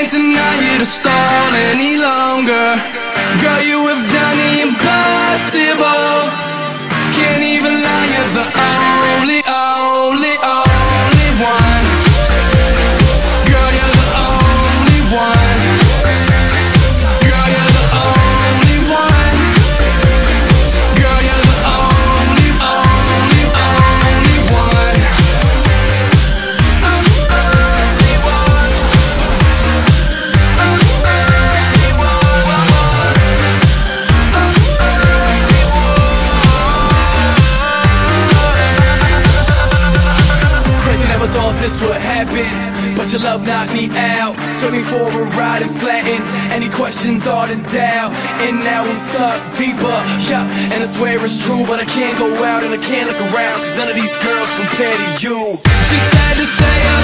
can't deny you to stall any longer. Girl, you have done the impossible. Can't even lie, you're the thought this would happen. But your love knocked me out. Took me for a ride and flattened any question, thought, and doubt. And now I'm stuck deeper. Yeah, and I swear it's true. But I can't go out and I can't look around. Cause none of these girls compare to you. She said to say